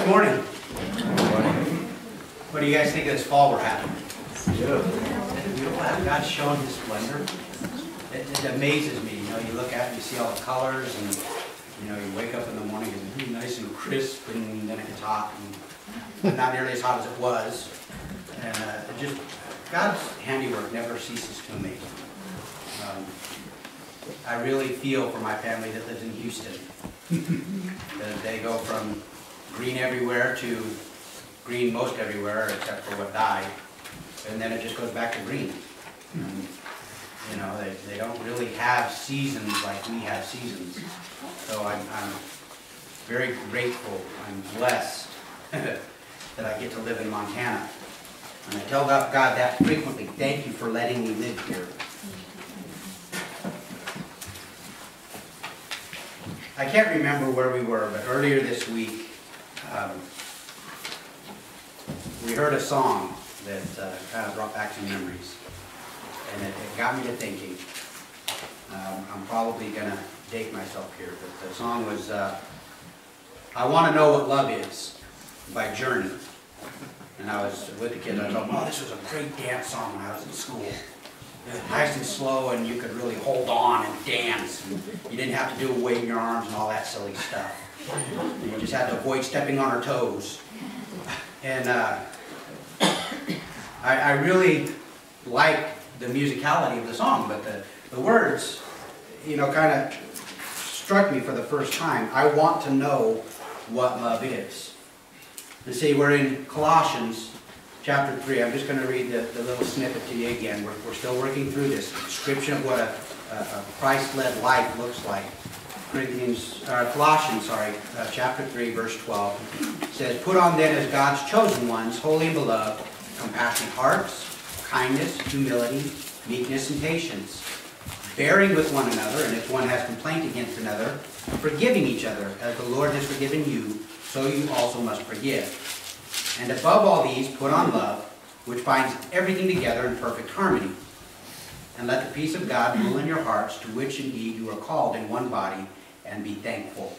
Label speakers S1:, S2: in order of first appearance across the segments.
S1: Good morning. What do you guys think of this fall we're having? It beautiful? Hasn't God shown His splendor? It, it amazes me. You know, you look at it, you see all the colors, and you know, you wake up in the morning and it's nice and crisp, and then it gets hot, and not nearly as hot as it was. And uh, just God's handiwork never ceases to amaze me. Um, I really feel for my family that lives in Houston. That they go from green everywhere to green most everywhere except for what died. And then it just goes back to green. And, You know, they, they don't really have seasons like we have seasons. So I'm, I'm very grateful, I'm blessed that I get to live in Montana. And I tell God God that frequently, thank you for letting me live here. I can't remember where we were, but earlier this week, um, we heard a song that uh, kind of brought back some memories. And it, it got me to thinking. Um, I'm probably going to date myself here, but the song was uh, I Want to Know What Love Is by Journey. And I was with the kids, I thought, oh, this was a great dance song when I was in school. It was nice and slow, and you could really hold on and dance. And you didn't have to do waving your arms and all that silly stuff. You just had to avoid stepping on her toes. And uh, I, I really like the musicality of the song, but the, the words, you know, kind of struck me for the first time. I want to know what love is. And see, we're in Colossians chapter 3. I'm just going to read the, the little snippet to you again. We're, we're still working through this description of what a, a, a Christ-led life looks like. Corinthians, uh, Colossians, sorry, uh, chapter 3, verse 12 says, Put on then as God's chosen ones, holy and beloved, compassionate hearts, kindness, humility, meekness, and patience, bearing with one another, and if one has complaint against another, forgiving each other, as the Lord has forgiven you, so you also must forgive. And above all these, put on love, which binds everything together in perfect harmony. And let the peace of God rule in your hearts, to which indeed you are called in one body, and be thankful.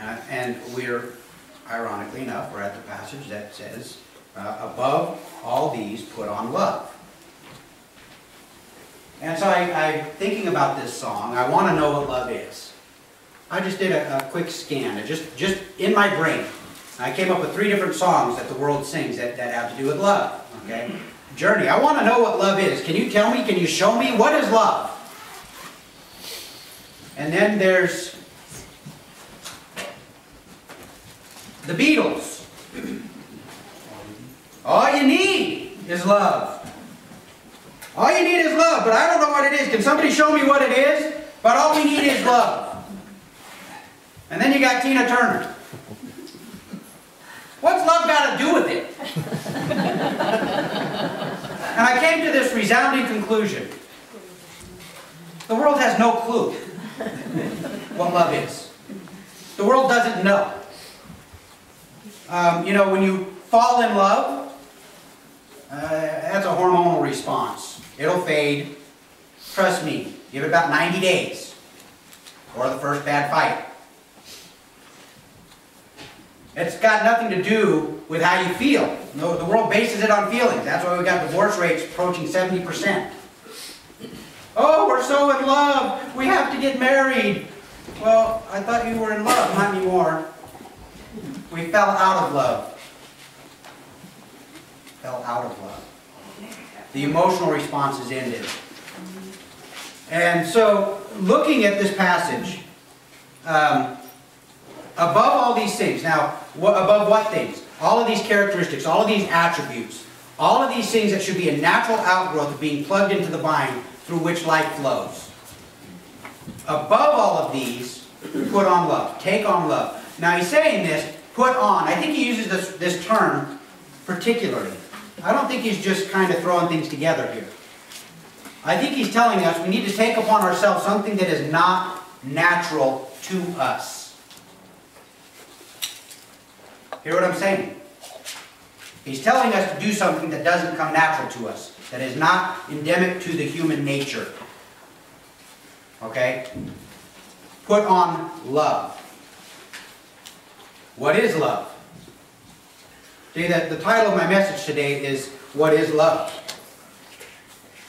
S1: Uh, and we're, ironically enough, we're at the passage that says, uh, above all these, put on love. And so I, I, thinking about this song, I want to know what love is. I just did a, a quick scan, just, just in my brain. I came up with three different songs that the world sings that, that have to do with love. Okay? Journey, I want to know what love is. Can you tell me, can you show me, what is love? And then there's the Beatles. All you need is love. All you need is love, but I don't know what it is. Can somebody show me what it is? But all we need is love. And then you got Tina Turner. What's love got to do with it? and I came to this resounding conclusion. The world has no clue what love is. The world doesn't know. Um, you know, when you fall in love, uh, that's a hormonal response. It'll fade. Trust me, give it about 90 days. Or the first bad fight. It's got nothing to do with how you feel. No, the world bases it on feelings. That's why we've got divorce rates approaching 70%. Oh, we're so in love. We have to get married. Well, I thought you were in love. Not anymore. We fell out of love. Fell out of love. The emotional response is ended. And so, looking at this passage, um, above all these things, now, above what things? All of these characteristics, all of these attributes, all of these things that should be a natural outgrowth of being plugged into the vine through which life flows. Above all of these, put on love. Take on love. Now he's saying this, put on. I think he uses this, this term particularly. I don't think he's just kind of throwing things together here. I think he's telling us we need to take upon ourselves something that is not natural to us. Hear what I'm saying? He's telling us to do something that doesn't come natural to us, that is not endemic to the human nature. Okay? Put on love. What is love? See, the, the title of my message today is What is Love?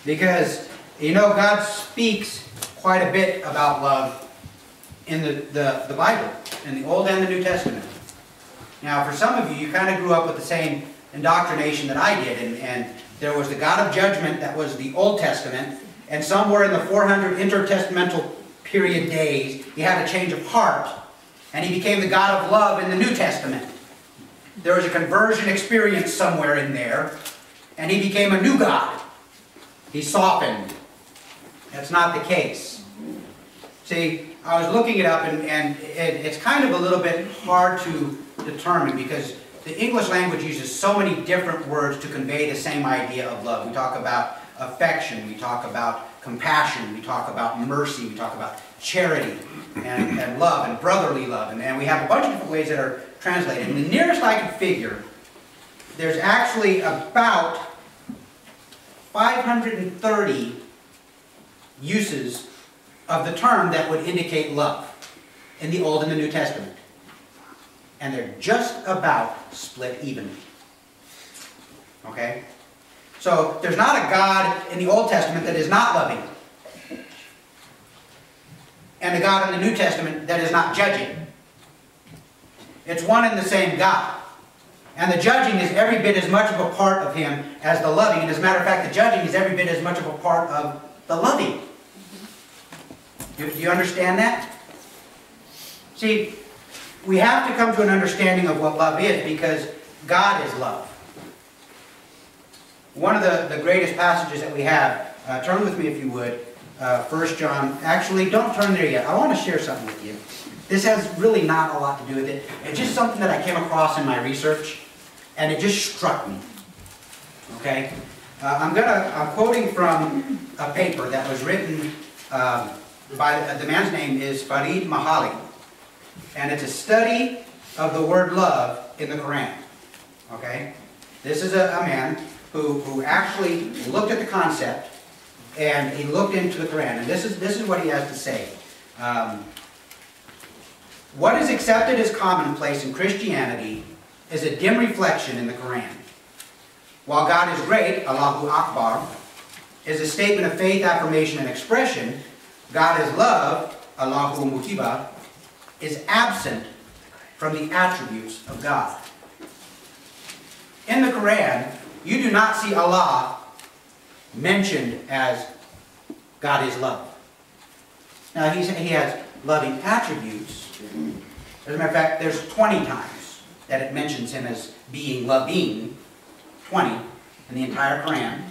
S1: Because, you know, God speaks quite a bit about love in the, the, the Bible, in the Old and the New Testament. Now, for some of you, you kind of grew up with the same indoctrination that I did, and, and there was the God of judgment that was the Old Testament, and somewhere in the 400 intertestamental period days, he had a change of heart, and he became the God of love in the New Testament. There was a conversion experience somewhere in there, and he became a new God. He softened. That's not the case. See, I was looking it up, and, and it, it's kind of a little bit hard to determine because the English language uses so many different words to convey the same idea of love. We talk about affection, we talk about compassion, we talk about mercy, we talk about charity and, and love and brotherly love. And, and we have a bunch of different ways that are translated. And the nearest I can figure, there's actually about 530 uses of the term that would indicate love in the Old and the New Testament. And they're just about split evenly. Okay? So there's not a God in the Old Testament that is not loving. And a God in the New Testament that is not judging. It's one and the same God. And the judging is every bit as much of a part of him as the loving. And as a matter of fact, the judging is every bit as much of a part of the loving. Do you understand that? See, we have to come to an understanding of what love is because God is love. One of the, the greatest passages that we have, uh, turn with me if you would, uh, 1 John. Actually, don't turn there yet. I want to share something with you. This has really not a lot to do with it. It's just something that I came across in my research, and it just struck me. Okay? Uh, I'm gonna. I'm quoting from a paper that was written um, by the man's name is Farid Mahali, and it's a study of the word love in the Quran. Okay? This is a, a man who, who actually looked at the concept and he looked into the Quran. And this is, this is what he has to say. Um, what is accepted as commonplace in Christianity is a dim reflection in the Quran. While God is great, Allahu Akbar, is a statement of faith, affirmation, and expression, God is love, Allahu Mutiba, is absent from the attributes of God. In the Quran, you do not see Allah mentioned as God is love. Now, he has loving attributes. As a matter of fact, there's 20 times that it mentions him as being loving, 20 in the entire Quran.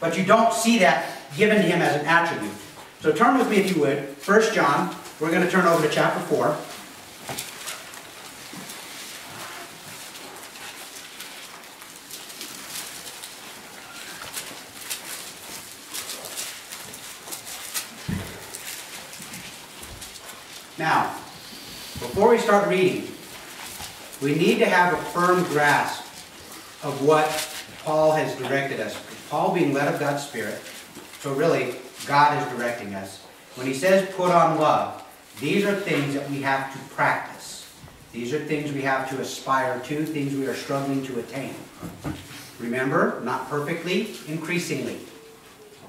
S1: But you don't see that given to him as an attribute. So turn with me, if you would, 1 John. We're going to turn over to chapter 4. Now, before we start reading, we need to have a firm grasp of what Paul has directed us. Paul being led of God's Spirit, so really, God is directing us. When he says put on love, these are things that we have to practice. These are things we have to aspire to, things we are struggling to attain. Remember, not perfectly, increasingly.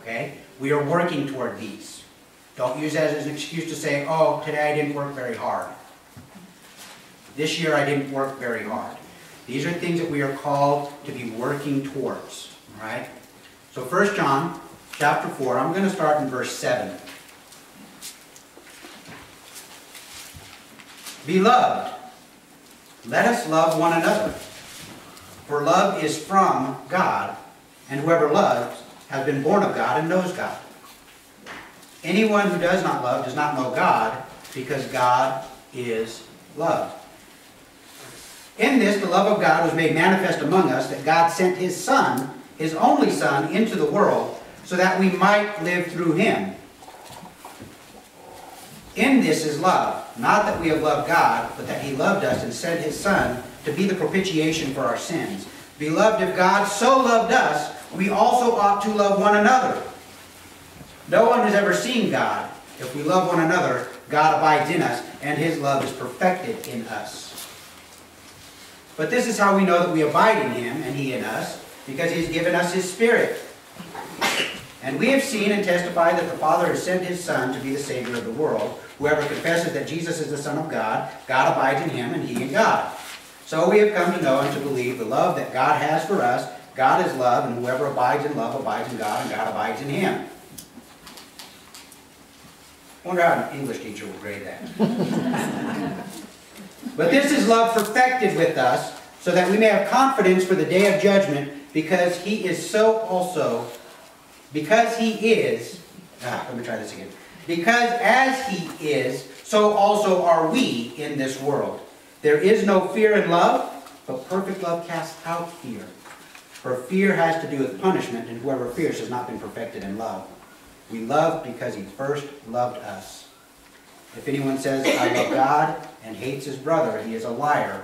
S1: Okay? We are working toward these. Don't use that as an excuse to say, oh, today I didn't work very hard. This year I didn't work very hard. These are things that we are called to be working towards. All right? So 1 John chapter 4, I'm going to start in verse 7. Beloved, let us love one another. For love is from God, and whoever loves has been born of God and knows God. Anyone who does not love does not know God, because God is love. In this, the love of God was made manifest among us, that God sent his Son, his only Son, into the world, so that we might live through him. In this is love, not that we have loved God, but that he loved us and sent his Son to be the propitiation for our sins. Beloved, if God so loved us, we also ought to love one another. No one has ever seen God. If we love one another, God abides in us, and his love is perfected in us. But this is how we know that we abide in him, and he in us, because he has given us his Spirit. And we have seen and testified that the Father has sent his Son to be the Savior of the world. Whoever confesses that Jesus is the Son of God, God abides in him, and he in God. So we have come to know and to believe the love that God has for us. God is love, and whoever abides in love abides in God, and God abides in him. I wonder how an English teacher would grade that. but this is love perfected with us, so that we may have confidence for the day of judgment, because he is so also, because he is, ah, let me try this again. Because as he is, so also are we in this world. There is no fear in love, but perfect love casts out fear. For fear has to do with punishment, and whoever fears has not been perfected in love. We love because he first loved us. If anyone says, I love God, and hates his brother, he is a liar.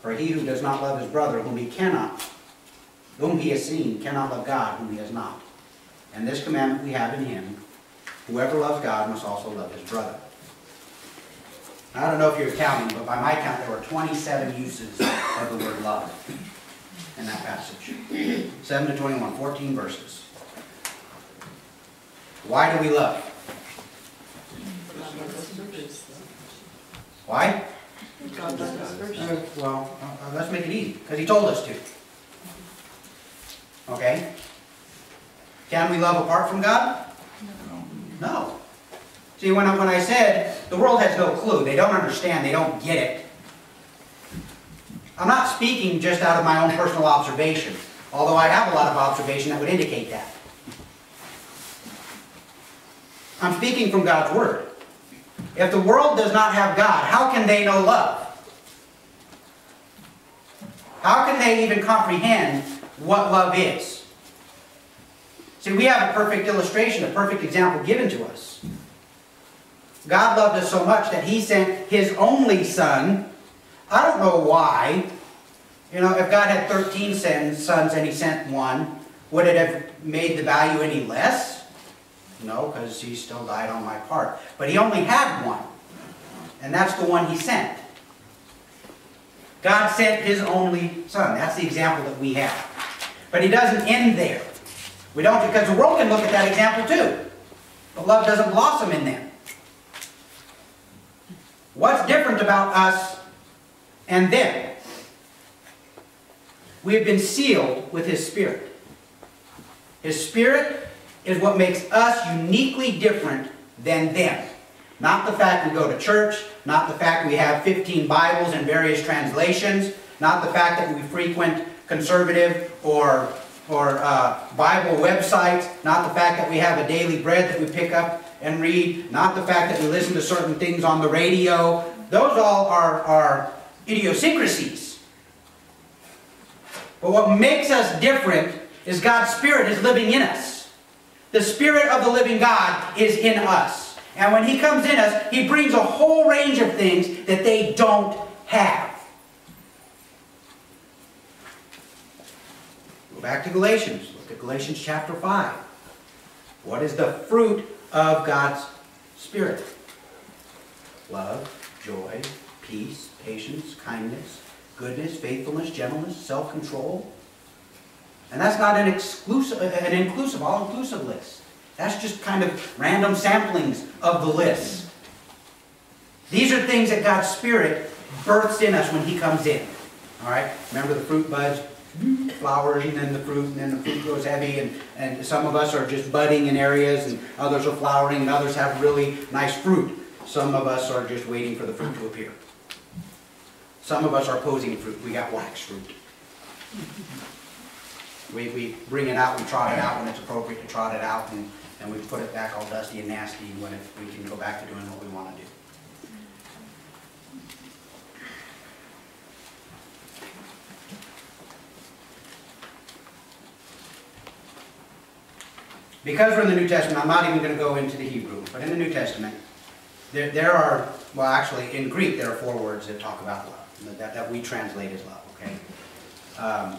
S1: For he who does not love his brother, whom he cannot, whom he has seen, cannot love God, whom he has not. And this commandment we have in him, whoever loves God must also love his brother. I don't know if you're counting, but by my count, there were 27 uses of the word love in that passage. 7 to 21, 14 verses. Why do we love? Why? Well, uh, let's make it easy, because he told us to. Okay? Can we love apart from God? No. See, when I, when I said the world has no clue, they don't understand, they don't get it. I'm not speaking just out of my own personal observation, although I have a lot of observation that would indicate that. I'm speaking from God's Word. If the world does not have God, how can they know love? How can they even comprehend what love is? See, we have a perfect illustration, a perfect example given to us. God loved us so much that He sent His only Son. I don't know why. You know, if God had 13 sons and He sent one, would it have made the value any less? No, because He still died on my part. But He only had one. And that's the one He sent. God sent His only Son. That's the example that we have. But He doesn't end there. We don't, because the world can look at that example too. But love doesn't blossom in them. What's different about us and them? We have been sealed with His Spirit. His Spirit is what makes us uniquely different than them. Not the fact we go to church, not the fact we have 15 Bibles in various translations, not the fact that we frequent conservative or, or uh, Bible websites, not the fact that we have a daily bread that we pick up and read, not the fact that we listen to certain things on the radio. Those all are, are idiosyncrasies. But what makes us different is God's Spirit is living in us. The Spirit of the living God is in us. And when He comes in us, He brings a whole range of things that they don't have. Back to Galatians. Look at Galatians chapter 5. What is the fruit of God's Spirit? Love, joy, peace, patience, kindness, goodness, faithfulness, gentleness, self-control. And that's not an exclusive, an inclusive, all-inclusive list. That's just kind of random samplings of the list. These are things that God's Spirit births in us when He comes in. All right? Remember the fruit buds, flowers, and then the fruit, and then the fruit grows heavy, and, and some of us are just budding in areas, and others are flowering, and others have really nice fruit. Some of us are just waiting for the fruit to appear. Some of us are posing fruit. We got wax fruit. We, we bring it out, we trot it out when it's appropriate to trot it out, and, and we put it back all dusty and nasty when it, we can go back to doing what we want to do. Because we're in the New Testament, I'm not even going to go into the Hebrew, but in the New Testament, there, there are, well, actually, in Greek, there are four words that talk about love, that, that we translate as love, okay? Um,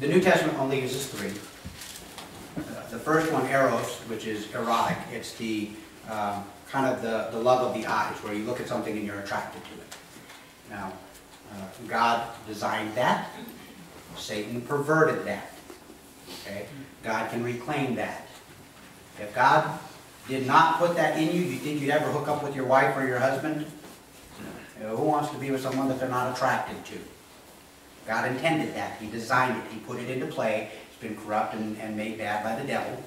S1: the New Testament only uses three. Uh, the first one, eros, which is erotic. It's the um, kind of the, the love of the eyes, where you look at something and you're attracted to it. Now, uh, God designed that. Satan perverted that. Okay? God can reclaim that. If God did not put that in you, you think you'd ever hook up with your wife or your husband? You know, who wants to be with someone that they're not attracted to? God intended that. He designed it. He put it into play. It's been corrupt and, and made bad by the devil.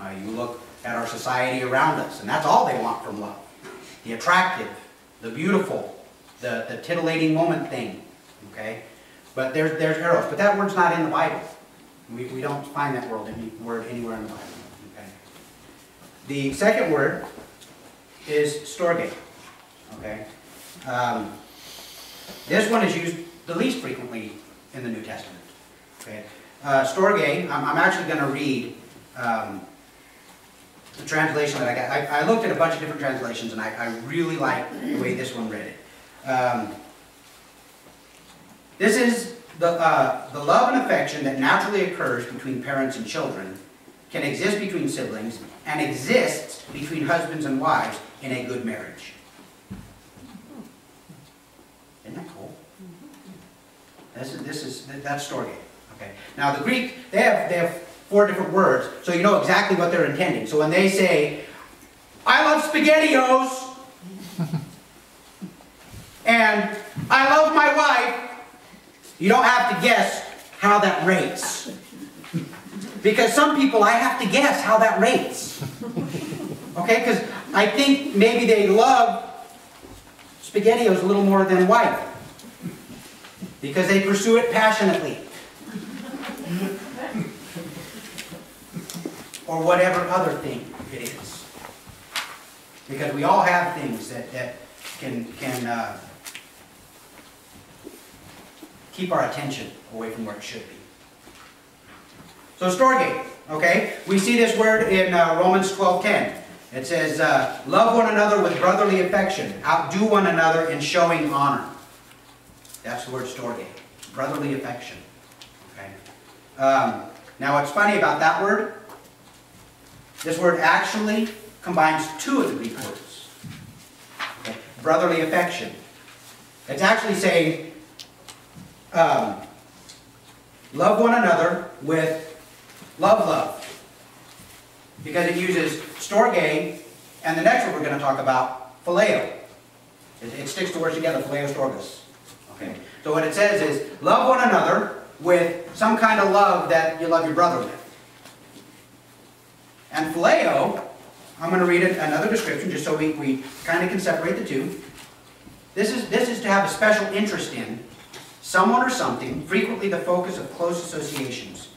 S1: Uh, you look at our society around us, and that's all they want from love. The attractive, the beautiful, the, the titillating moment thing. Okay? But there's, there's eros. But that word's not in the Bible. We, we don't find that word, any, word anywhere in the Bible. Okay? The second word is storge. Okay? Um, this one is used the least frequently in the New Testament. Okay? Uh, storge, I'm, I'm actually going to read um, the translation that I got. I, I, looked at a bunch of different translations and I, I really like the way this one read it. Um, this is the, uh, the love and affection that naturally occurs between parents and children, can exist between siblings, and exists between husbands and wives in a good marriage. Isn't that cool? This is, this is that's storge. Okay. Now the Greek, they have, they have four different words, so you know exactly what they're intending. So when they say, I love SpaghettiOs, and I love my wife, you don't have to guess how that rates. Because some people, I have to guess how that rates. Okay, because I think maybe they love SpaghettiOs a little more than wife. Because they pursue it passionately. or whatever other thing it is. Because we all have things that, that can, can uh, keep our attention away from where it should be. So storge, okay? We see this word in uh, Romans 12.10. It says, uh, love one another with brotherly affection. Outdo one another in showing honor. That's the word storge. Brotherly affection. Okay? Um, now what's funny about that word this word actually combines two of the Greek words. Okay? Brotherly affection. It's actually saying, um, love one another with love love. Because it uses storge, and the next one we're going to talk about, phileo. It, it sticks the words together, phileo storgus. Okay? So what it says is, love one another with some kind of love that you love your brother with. And phileo, I'm going to read it, another description just so we, we kind of can separate the two. This is, this is to have a special interest in someone or something, frequently the focus of close associations.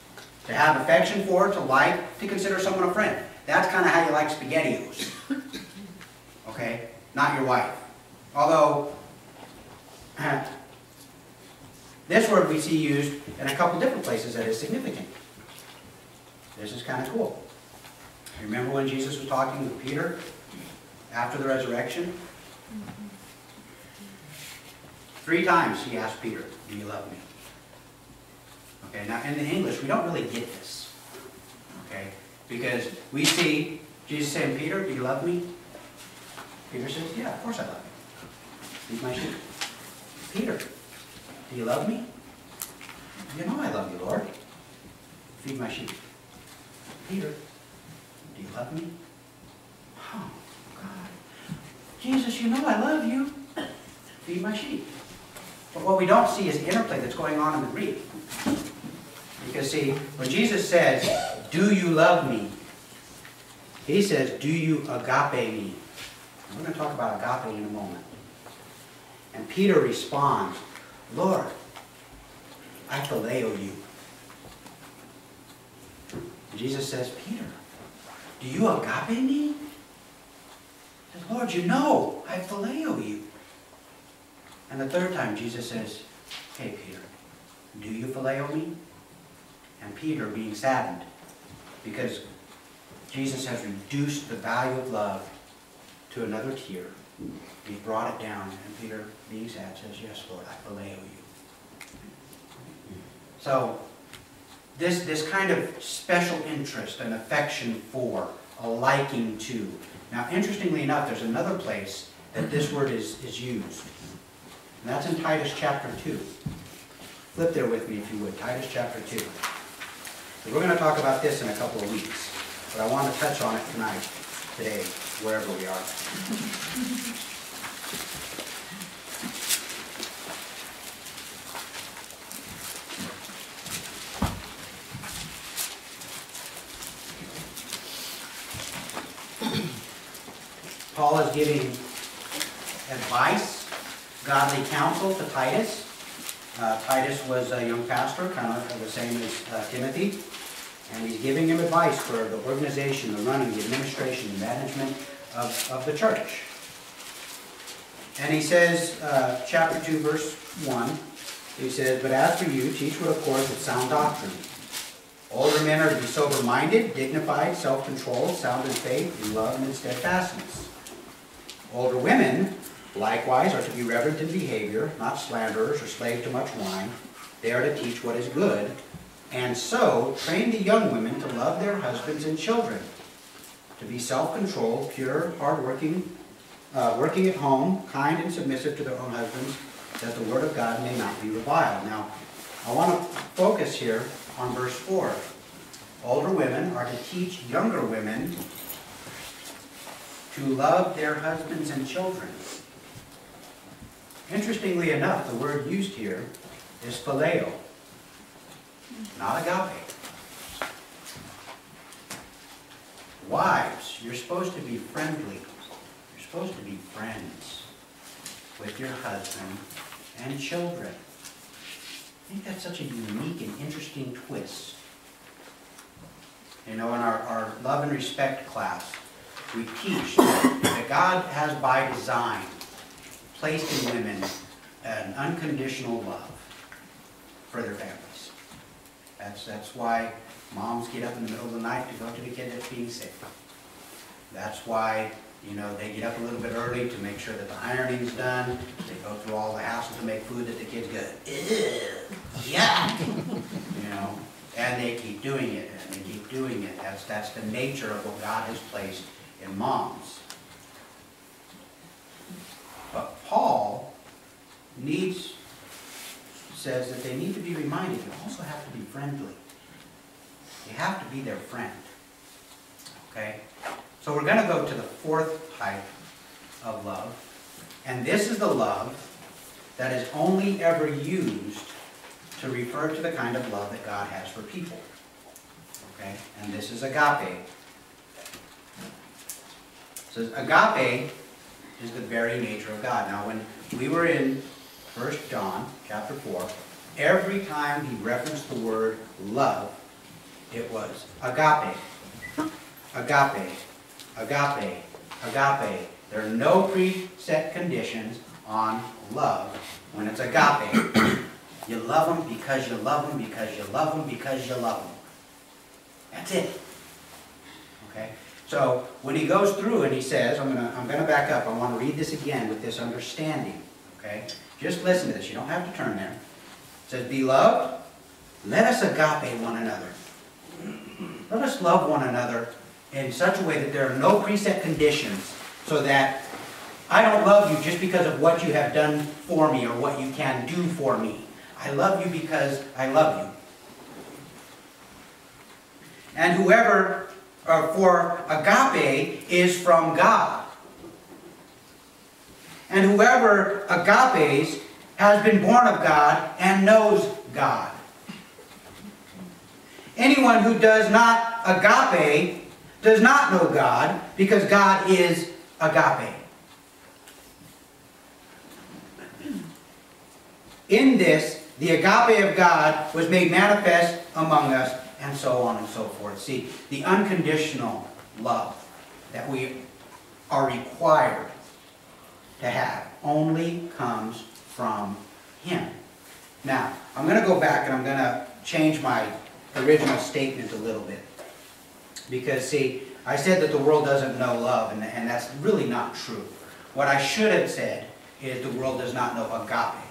S1: To have affection for, to like, to consider someone a friend. That's kind of how you like SpaghettiOs. Okay? Not your wife. Although, this word we see used in a couple different places that is significant. This is kind of cool. Remember when Jesus was talking with Peter after the resurrection? Three times he asked Peter, do you love me? Okay, now in the English, we don't really get this. Okay, because we see Jesus saying, Peter, do you love me? Peter says, yeah, of course I love you. Feed my sheep. Peter, do you love me? You know I love you, Lord. Feed my sheep. Peter, do you love me? Oh, God. Jesus, you know I love you. Feed my sheep. But what we don't see is the interplay that's going on in the Greek. Because see, when Jesus says, do you love me? He says, do you agape me? We're going to talk about agape in a moment. And Peter responds, Lord, I phileo you. Jesus says, Peter, do you agape me? Says, Lord, you know I phileo you. And the third time Jesus says, Hey Peter, do you phileo me? And Peter being saddened because Jesus has reduced the value of love to another tier. He brought it down, and Peter, being sad, says, Yes, Lord, I phileo you. So, this, this kind of special interest and affection for a liking to. Now, interestingly enough, there's another place that this word is, is used. And that's in Titus chapter 2. Flip there with me if you would, Titus chapter 2. So we're going to talk about this in a couple of weeks, but I want to touch on it tonight, today, wherever we are. Paul is giving advice, godly counsel to Titus. Uh, Titus was a young pastor, kind of the same as uh, Timothy. And he's giving him advice for the organization, the running, the administration, the management of, of the church. And he says, uh, chapter 2, verse 1, he says, But as for you, teach what accords with sound doctrine. Older men are to be sober-minded, dignified, self-controlled, sound in faith, in love, and in steadfastness. Older women, likewise, are to be reverent in behavior, not slanderers or slave to much wine. They are to teach what is good, and so train the young women to love their husbands and children, to be self-controlled, pure, hardworking, uh, working at home, kind and submissive to their own husbands, that the word of God may not be reviled. Now, I want to focus here on verse 4. Older women are to teach younger women to love their husbands and children. Interestingly enough, the word used here is phileo, not agape. Wives, you're supposed to be friendly. You're supposed to be friends with your husband and children. I think that's such a unique and interesting twist. You know, in our, our love and respect class, we teach that God has by design placed in women an unconditional love for their families. That's, that's why moms get up in the middle of the night to go to the kid that's being sick. That's why, you know, they get up a little bit early to make sure that the ironing's done. They go through all the hassle to make food that the kids go, ew, yuck, you know. And they keep doing it, and they keep doing it. That's, that's the nature of what God has placed in moms. But Paul needs, says that they need to be reminded, you also have to be friendly. You have to be their friend. Okay? So we're going to go to the fourth type of love. And this is the love that is only ever used to refer to the kind of love that God has for people. Okay? And this is agape. So agape is the very nature of God. Now when we were in 1 John chapter 4, every time he referenced the word love, it was agape. Agape. Agape. Agape. There are no preset conditions on love when it's agape. You love them because you love them because you love them because you love them. That's it. Okay? So when he goes through and he says, I'm gonna I'm gonna back up. I want to read this again with this understanding. Okay? Just listen to this. You don't have to turn there. It says, Beloved, let us agape one another. Let us love one another in such a way that there are no preset conditions so that I don't love you just because of what you have done for me or what you can do for me. I love you because I love you. And whoever, uh, for agape, is from God. And whoever agapes has been born of God and knows God. Anyone who does not agape does not know God because God is agape. In this, the agape of God was made manifest among us, and so on and so forth. See, the unconditional love that we are required to have only comes from Him. Now, I'm going to go back and I'm going to change my original statement a little bit. Because, see, I said that the world doesn't know love, and, and that's really not true. What I should have said is the world does not know agape.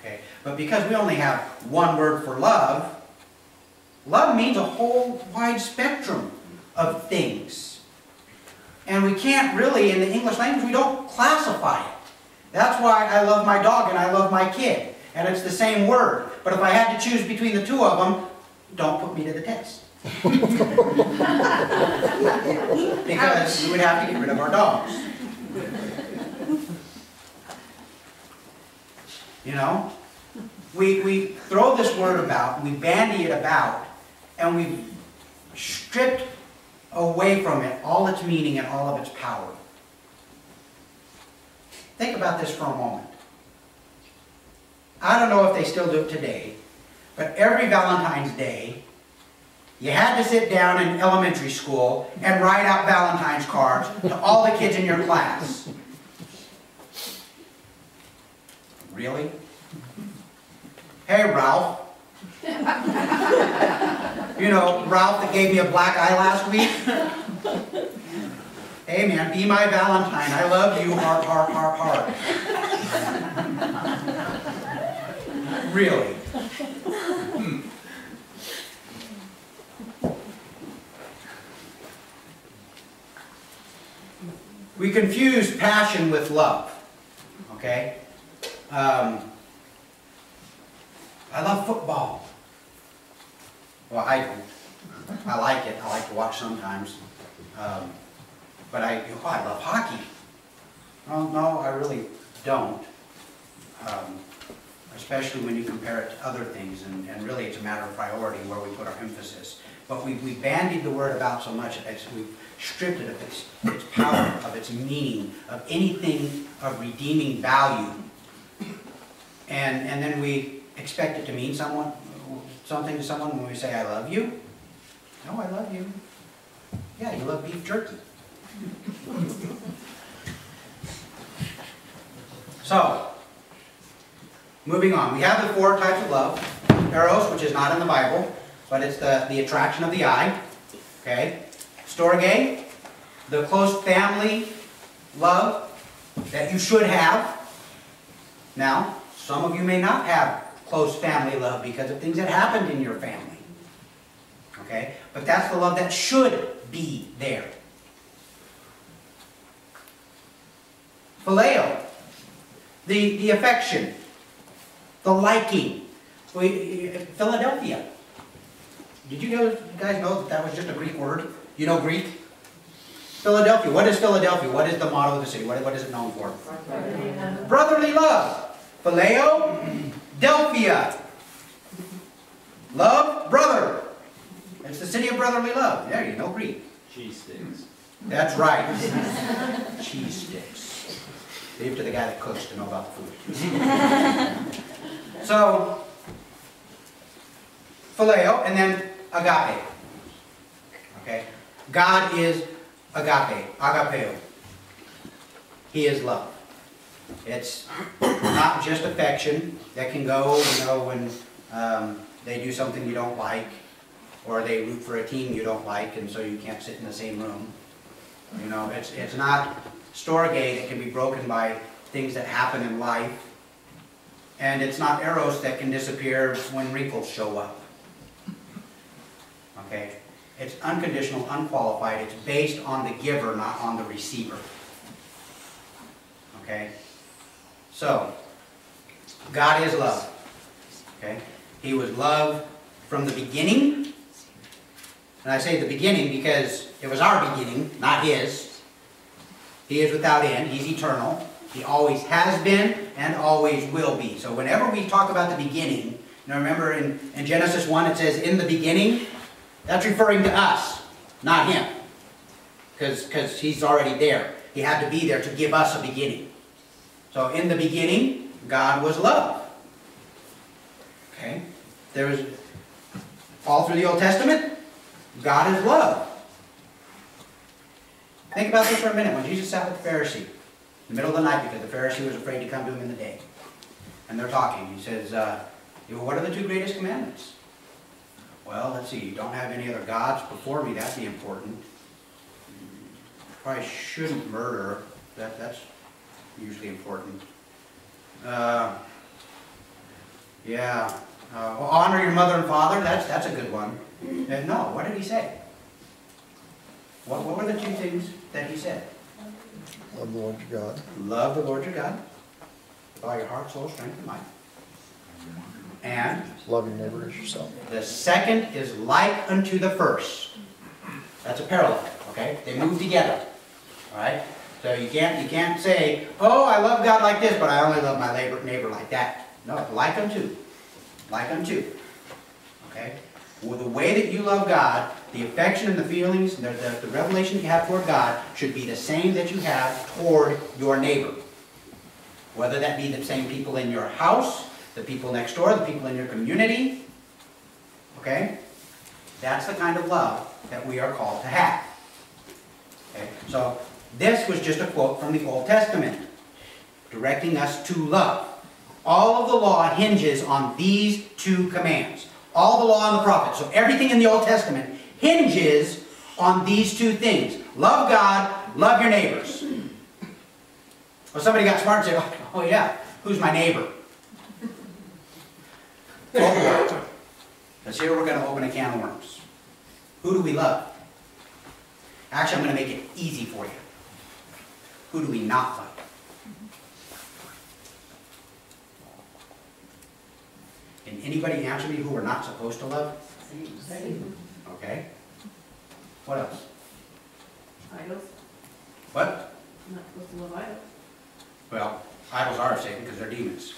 S1: Okay? But because we only have one word for love, love means a whole wide spectrum of things. And we can't really, in the English language, we don't classify it. That's why I love my dog and I love my kid. And it's the same word. But if I had to choose between the two of them, don't put me to the test. because we would have to get rid of our dogs. You know? We, we throw this word about, we bandy it about, and we've stripped away from it all its meaning and all of its power. Think about this for a moment. I don't know if they still do it today, but every Valentine's Day, you had to sit down in elementary school and write out Valentine's cards to all the kids in your class. Really? Hey, Ralph. you know, Ralph that gave me a black eye last week? Hey, man, be my Valentine. I love you, heart, heart, heart, heart. really? Hmm. We confuse passion with love, okay? Um, I love football. Well, I don't. I like it. I like to watch sometimes. Um, but I, oh, I love hockey. No, no, I really don't. Um, especially when you compare it to other things, and, and really it's a matter of priority where we put our emphasis. But we, we bandied the word about so much, it's, we've stripped it of its, its power, of its meaning, of anything of redeeming value. And, and then we expect it to mean someone, something to someone when we say, I love you. No, I love you. Yeah, you love beef jerky. so, moving on. We have the four types of love. Eros, which is not in the Bible, but it's the, the attraction of the eye. Okay. Storge, the close family love that you should have. Now, some of you may not have close family love because of things that happened in your family. Okay? But that's the love that should be there. Phileo, the, the affection, the liking. Philadelphia. Did you guys know that that was just a Greek word? You know Greek? Philadelphia. What is Philadelphia? What is the motto of the city? What, what is it known for? Brotherly love. Brotherly love. Phileo, Delphia. Love, brother. It's the city of brotherly love. There you go, Greek.
S2: Cheese sticks.
S1: That's right. Cheese sticks. Leave it to the guy that cooks to know about the food. so, phileo, and then agape. Okay? God is agape, agapeo. He is love. It's not just affection that can go, you know, when um, they do something you don't like, or they root for a team you don't like, and so you can't sit in the same room. You know, it's, it's not storge that can be broken by things that happen in life. And it's not eros that can disappear when wrinkles show up. Okay? It's unconditional, unqualified. It's based on the giver, not on the receiver. Okay? So, God is love. Okay? He was love from the beginning. And I say the beginning because it was our beginning, not his. He is without end. He's eternal. He always has been and always will be. So whenever we talk about the beginning, know, remember in, in Genesis 1 it says, in the beginning, that's referring to us, not him. Because he's already there. He had to be there to give us a beginning. So in the beginning, God was love. Okay? There was, all through the Old Testament, God is love. Think about this for a minute. When Jesus sat with the Pharisee, in the middle of the night, because the Pharisee was afraid to come to him in the day, and they're talking, he says, uh, what are the two greatest commandments? Well, let's see, you don't have any other gods before me, that'd be important. Probably shouldn't murder, that, that's usually important. Uh, yeah, uh, well, honor your mother and father, that's, that's a good one. And no, what did he say? What, what were the two things that he said?
S2: Love the Lord your God.
S1: Love the Lord your God with all your heart, soul, strength, and mind. And
S2: Love your neighbor as yourself.
S1: the second is like unto the first. That's a parallel, okay? They move together, all right? So you can't, you can't say, oh, I love God like this, but I only love my neighbor, neighbor like that. No, like unto, like unto, okay? Well, the way that you love God, the affection and the feelings, the, the, the revelation you have toward God should be the same that you have toward your neighbor. Whether that be the same people in your house, the people next door, the people in your community, okay? That's the kind of love that we are called to have. Okay, so this was just a quote from the Old Testament, directing us to love. All of the law hinges on these two commands. All the law and the prophets. So everything in the Old Testament hinges on these two things. Love God, love your neighbors. Well, somebody got smart and said, oh, oh yeah, who's my neighbor? Oh, Because here we're going to open a can of worms. Who do we love? Actually, I'm going to make it easy for you. Who do we not love? Can anybody answer me who we're not supposed to love? Okay. What else?
S3: Idols,
S1: What?
S3: I'm not supposed to love idols.
S1: Well, idols are Satan because they're demons.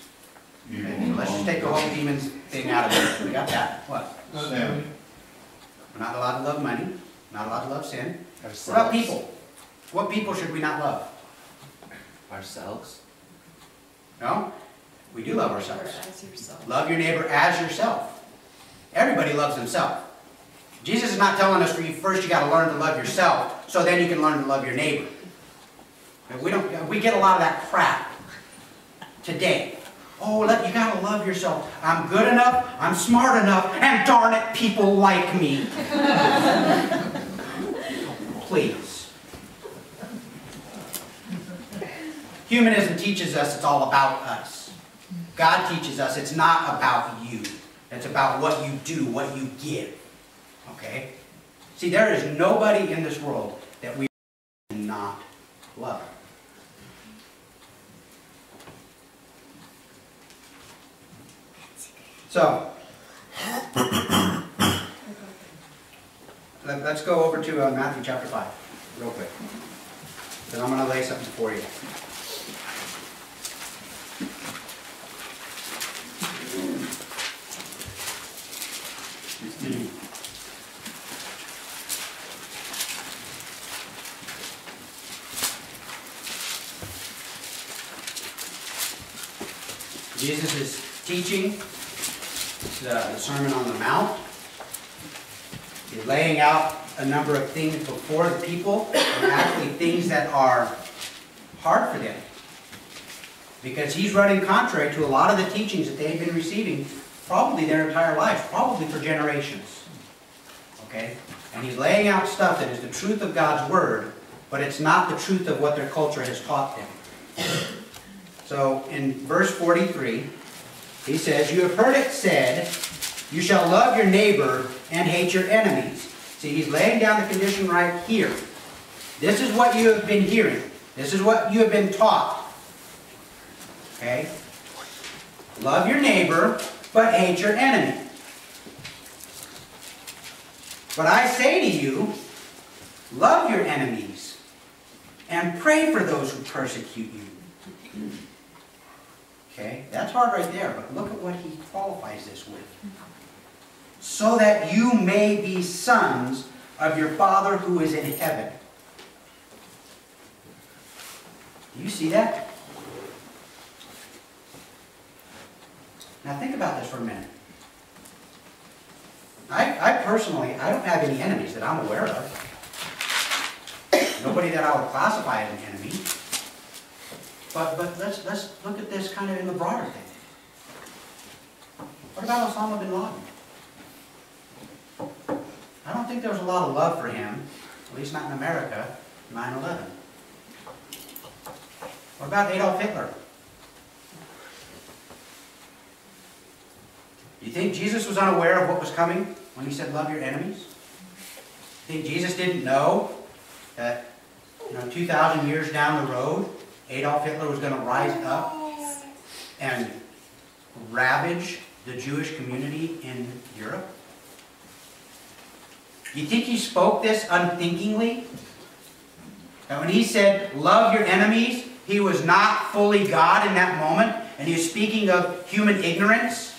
S1: Okay, so let's just take the whole demons thing out of it. We got that. What? We're not allowed to love money, not allowed to love sin. What about people? What people should we not love?
S4: Ourselves?
S1: No? We do love ourselves. Love your neighbor as yourself. Everybody loves himself. Jesus is not telling us for you first you got to learn to love yourself, so then you can learn to love your neighbor. And We don't. Uh, we get a lot of that crap today. Oh, let, you got to love yourself. I'm good enough. I'm smart enough, and darn it, people like me. Please. Humanism teaches us it's all about us. God teaches us it's not about you. It's about what you do, what you give. Okay? See, there is nobody in this world that we not love. So, let, us go over to uh, Matthew chapter 5, real quick. Then I'm going to lay something for you. Jesus is teaching the, Sermon on the Mount. He's laying out a number of things before the people, and actually things that are hard for them. Because he's running contrary to a lot of the teachings that they've been receiving probably their entire lives, probably for generations. Okay? And he's laying out stuff that is the truth of God's Word, but it's not the truth of what their culture has taught them. So in verse 43, he says, You have heard it said, You shall love your neighbor and hate your enemies. See, he's laying down the condition right here. This is what you have been hearing. This is what you have been taught. Okay? Love your neighbor, but hate your enemy. But I say to you, love your enemies and pray for those who persecute you. Okay, that's hard right there, but look at what he qualifies this with. So that you may be sons of your Father who is in heaven. Do you see that? Now think about this for a minute. I, I personally, I don't have any enemies that I'm aware of. Nobody that I would classify as an enemy. But, but let's, let's look at this kind of in the broader thing. What about Osama bin Laden? I don't think there was a lot of love for him, at least not in America, 9-11. What about Adolf Hitler? You think Jesus was unaware of what was coming when he said, love your enemies? You think Jesus didn't know that, you know, 2,000 years down the road, Adolf Hitler was going to rise up and ravage the Jewish community in Europe? You think he spoke this unthinkingly? That when he said, love your enemies, he was not fully God in that moment, and he was speaking of human ignorance?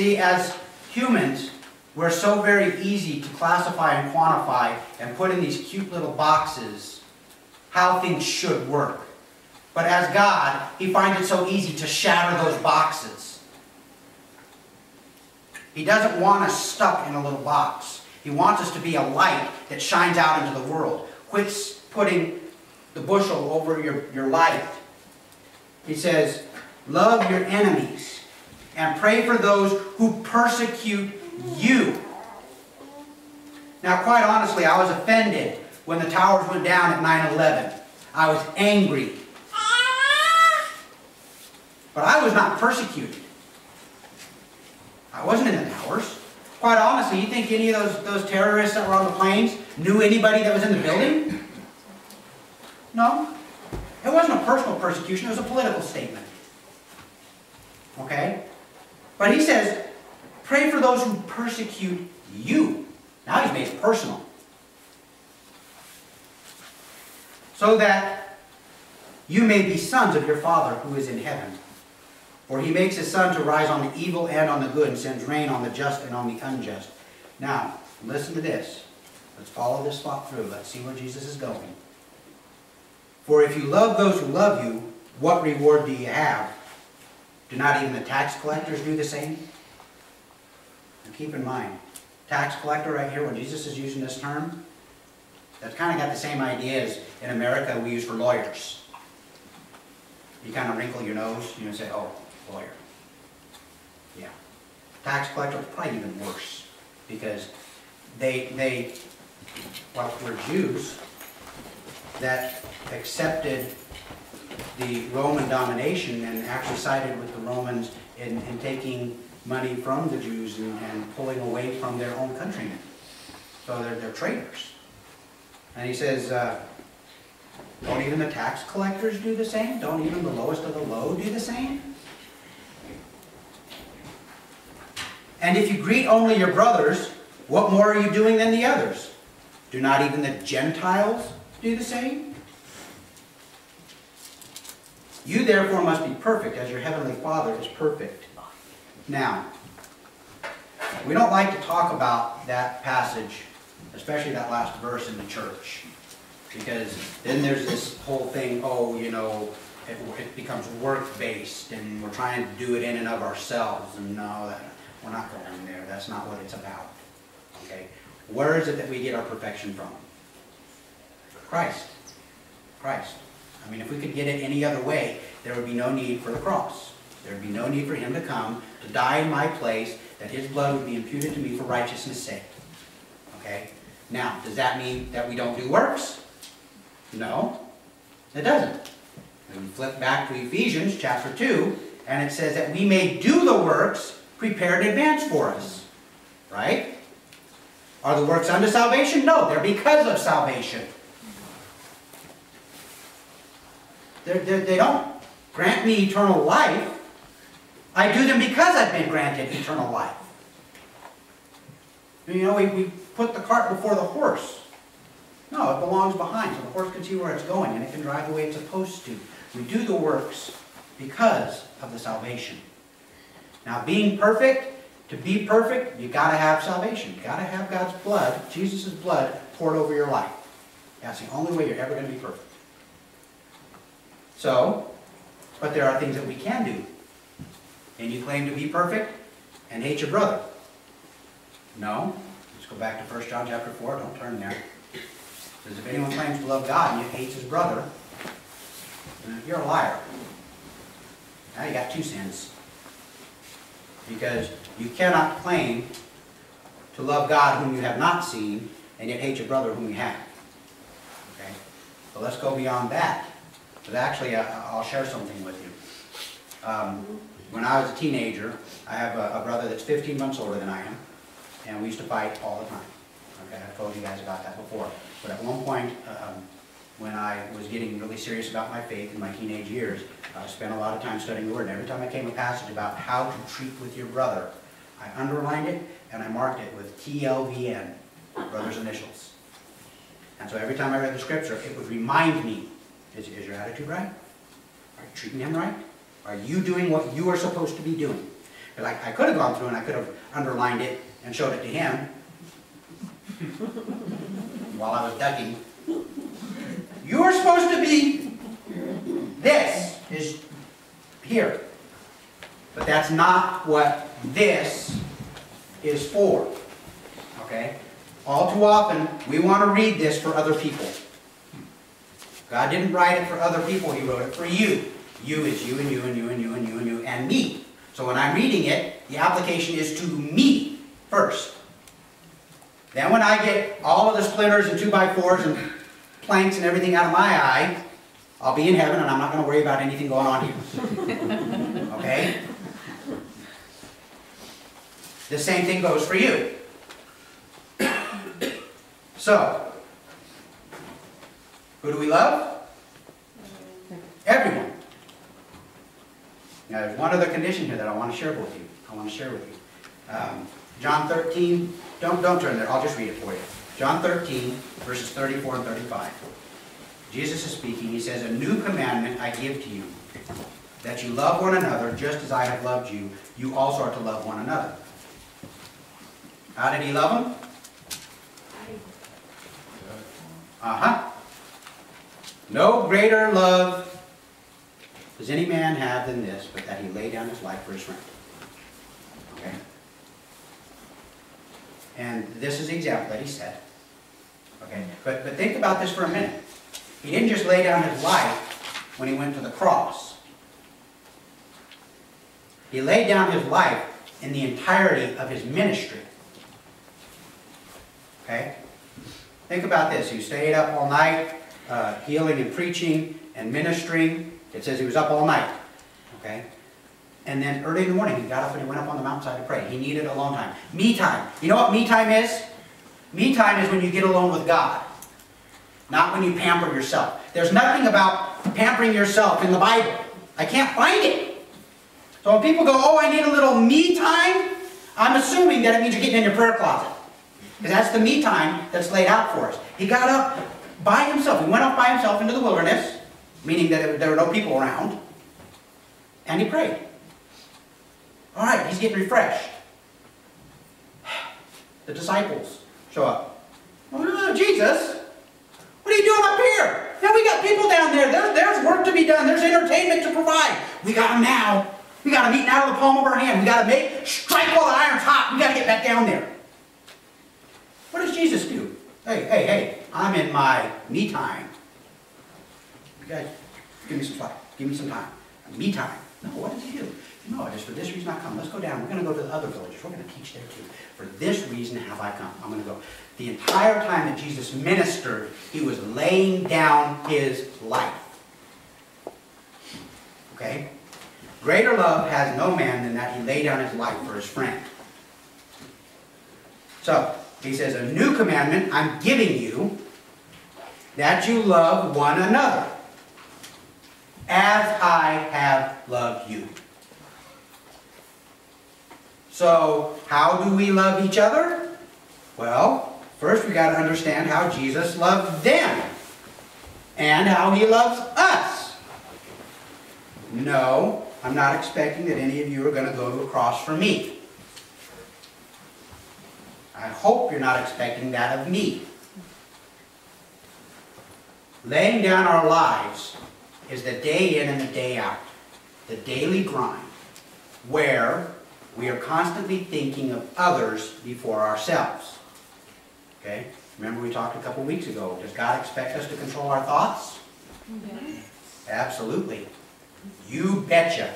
S1: See, as humans, we're so very easy to classify and quantify and put in these cute little boxes how things should work. But as God, He finds it so easy to shatter those boxes. He doesn't want us stuck in a little box. He wants us to be a light that shines out into the world. Quit putting the bushel over your, your life. He says, love your enemies and pray for those who persecute you. Now, quite honestly, I was offended when the towers went down at 9 11. I was angry. But I was not persecuted. I wasn't in the towers. Quite honestly, you think any of those, those terrorists that were on the planes knew anybody that was in the building? No. It wasn't a personal persecution, it was a political statement. Okay? But he says, pray for those who persecute you. Now he's made it personal. So that you may be sons of your Father who is in heaven. For he makes his sun to rise on the evil and on the good, and sends rain on the just and on the unjust. Now, listen to this. Let's follow this thought through. Let's see where Jesus is going. For if you love those who love you, what reward do you have? Do not even the tax collectors do the same? And keep in mind, tax collector right here, when Jesus is using this term, that's kind of got the same idea as in America we use for lawyers. You kind of wrinkle your nose, you know, say, oh, lawyer. Yeah. Tax collector, is probably even worse, because they, they, well, were Jews that accepted the Roman domination and actually sided with the Romans in, in taking money from the Jews and, and pulling away from their own countrymen. So they're, they're traitors. And he says, uh, don't even the tax collectors do the same? Don't even the lowest of the low do the same? And if you greet only your brothers, what more are you doing than the others? Do not even the Gentiles do the same? You therefore must be perfect as your heavenly Father is perfect. Now, we don't like to talk about that passage, especially that last verse in the church, because then there's this whole thing, oh, you know, it, it becomes work-based, and we're trying to do it in and of ourselves, and no, that, we're not going there. That's not what it's about. Okay? Where is it that we get our perfection from? Christ. Christ. I mean, if we could get it any other way, there would be no need for the cross. There would be no need for him to come, to die in my place, that his blood would be imputed to me for righteousness' sake. Okay? Now, does that mean that we don't do works? No, it doesn't. And we flip back to Ephesians chapter 2, and it says that we may do the works prepared in advance for us. Right? Are the works unto salvation? No, they're because of salvation. They're, they're, they don't grant me eternal life. I do them because I've been granted eternal life. You know, we, we put the cart before the horse. No, it belongs behind, so the horse can see where it's going and it can drive the way it's supposed to. We do the works because of the salvation. Now, being perfect, to be perfect, you got to have salvation. you got to have God's blood, Jesus' blood, poured over your life. That's the only way you're ever going to be perfect. So, but there are things that we can do. And you claim to be perfect and hate your brother. No. Let's go back to 1 John chapter 4. Don't turn there. Says, if anyone claims to love God and yet hates his brother, you're a liar. Now you got two sins. Because you cannot claim to love God whom you have not seen and yet hate your brother whom you have. Okay? But let's go beyond that. There's actually I, will share something with you. Um, When I was a teenager, I have a a brother that's 15 months older than I am, and we used to fight all the time. Okay, I've told you guys about that before. But at one point, um, when I was getting really serious about my faith in my teenage years, I spent a lot of time studying the Word, and every time I came a passage about how to treat with your brother, I underlined it and I marked it with TLVN, brother's initials. And so every time I read the scripture, it would remind me, is, is your attitude right? Are you treating him right? Are you doing what you are supposed to be doing? Because I, could have gone through and I could have underlined it and showed it to him while I was ducking. You are supposed to be, this is here. But that's not what this is for. Okay? All too often, we want to read this for other people. God didn't write it for other people, He wrote it for you. You is you and you and you and you and you and you and me. So when I'm reading it, the application is to me first. Then when I get all of the splinters and two by fours and planks and everything out of my eye, I'll be in heaven and I'm not going to worry about anything going on here. Okay? The same thing goes for you. So, who do we love? Everyone. Now, there's one other condition here that I want to share with you. I want to share with you. Um, John 13, don't, don't turn there, I'll just read it for you. John 13, verses 34 and 35. Jesus is speaking, he says, A new commandment I give to you, that you love one another just as I have loved you, you also are to love one another. How did he love them? Uh-huh. No greater love does any man have than this, but that he lay down his life for his friend. Okay? And this is the example that he set. Okay? But, but think about this for a minute. He didn't just lay down his life when he went to the cross. He laid down his life in the entirety of his ministry. Okay? Think about this. He stayed up all night, uh, healing and preaching and ministering. It says he was up all night. Okay? And then early in the morning, he got up and he went up on the mountainside to pray. He needed alone time. Me time. You know what me time is? Me time is when you get alone with God, not when you pamper yourself. There's nothing about pampering yourself in the Bible. I can't find it. So when people go, oh, I need a little me time, I'm assuming that it means you're getting in your prayer closet. Because that's the me time that's laid out for us. He got up by himself. He went up by himself into the wilderness, meaning that there were no people around, and he prayed. All right, he's getting refreshed. The disciples show up. Oh, Jesus, what are you doing up here? Now we got people down there. there. There's work to be done. There's entertainment to provide. We got them now. We got them eating out of the palm of our hand. We got to make, strike while the iron's hot. We got to get back down there. What does Jesus do? Hey, hey, hey, I'm in my me time. You guys, give me some time. Give me some time. Me time. No, what does he do? No, just for this reason I come. Let's go down. We're going to go to the other villages. We're going to teach there too. For this reason have I come. I'm going to go. The entire time that Jesus ministered, he was laying down his life. Okay? Greater love has no man than that he lay down his life for his friend. So, he says, A new commandment I'm giving you, that you love one another, as I have loved you. So, how do we love each other? Well, first we got to understand how Jesus loved them and how he loves us. No, I'm not expecting that any of you are going to go to a cross for me. I hope you're not expecting that of me. Laying down our lives is the day in and the day out, the daily grind, where we are constantly thinking of others before ourselves. Okay? Remember we talked a couple weeks ago, does God expect us to control our thoughts? Absolutely. You betcha.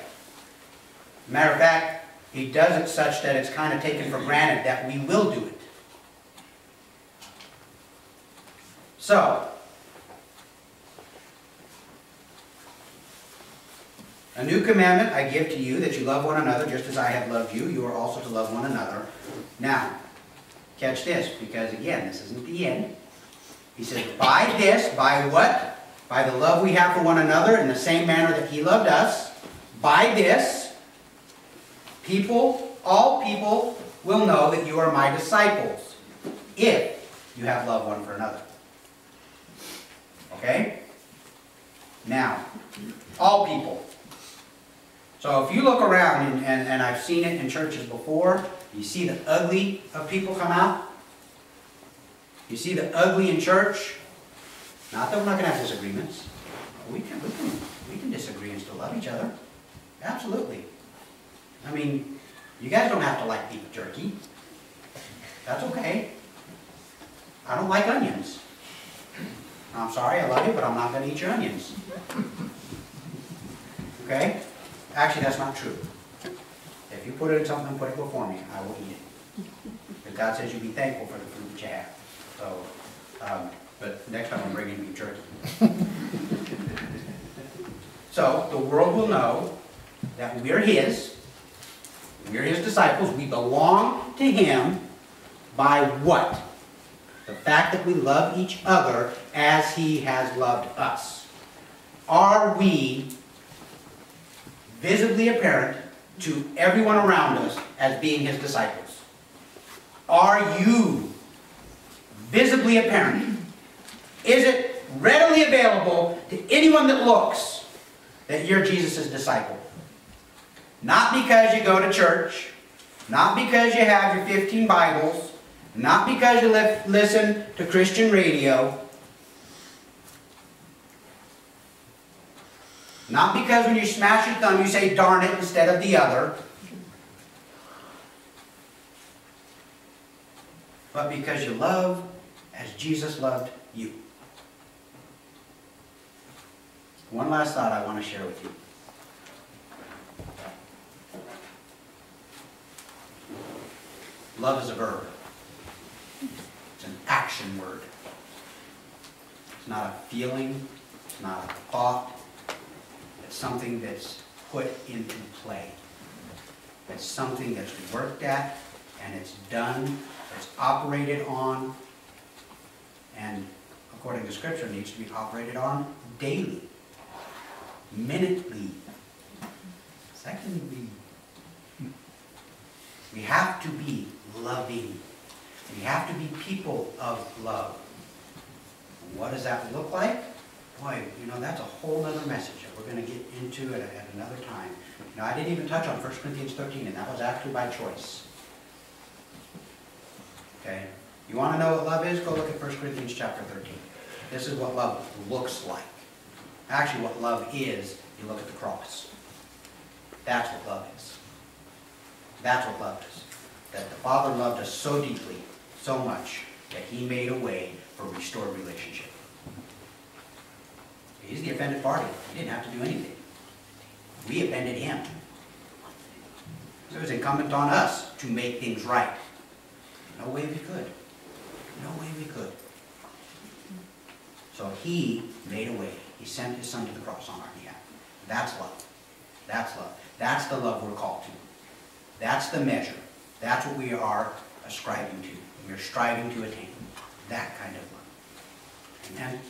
S1: Matter of fact, he does it such that it's kind of taken for granted that we will do it. So, A new commandment I give to you, that you love one another just as I have loved you. You are also to love one another. Now, catch this, because again, this isn't the end. He says, by this, by what? By the love we have for one another in the same manner that he loved us. By this, people, all people will know that you are my disciples, if you have love one for another. Okay? Now, all people. So if you look around, and, and, and I've seen it in churches before, you see the ugly of people come out. You see the ugly in church. Not that we're not gonna have disagreements. We can, we can, we can disagree and still love each other. Absolutely. I mean, you guys don't have to like beef jerky. That's okay. I don't like onions. I'm sorry, I love you, but I'm not gonna eat your onions. Okay? Actually, that's not true. If you put it in something put it before me, I will eat it. Because God says you be thankful for the food that you have. So, um, but next time I'm bringing you turkey. So, the world will know that we're His, we're His disciples, we belong to Him by what? The fact that we love each other as He has loved us. Are we visibly apparent to everyone around us as being His disciples? Are you visibly apparent? Is it readily available to anyone that looks that you're Jesus' disciple? Not because you go to church, not because you have your 15 Bibles, not because you li- listen to Christian radio, not because when you smash your thumb you say darn it instead of the other, but because you love as Jesus loved you. One last thought I want to share with you. Love is a verb. It's an action word. It's not a feeling, it's not a thought. Something that's put into play. It's something that's worked at and it's done, it's operated on, and according to Scripture, needs to be operated on daily, minutely, secondly. We have to be loving. We have to be people of love. What does that look like? Boy, you know, that's a whole other message that we're going to get into at, at another time. Know, I didn't even touch on 1 Corinthians 13, and that was actually by choice. Okay? You want to know what love is? Go look at 1 Corinthians chapter 13. This is what love looks like. Actually, what love is, you look at the cross. That's what love is. That's what love is. That the Father loved us so deeply, so much, that He made a way for restored relationship. He's the offended party. He didn't have to do anything. We offended Him. So it was incumbent on us to make things right. No way we could. No way we could. So He made a way. He sent His Son to the cross on our behalf. That's love. That's love. That's the love we're called to. That's the measure. That's what we are ascribing to. We're striving to attain. That kind of love. Amen?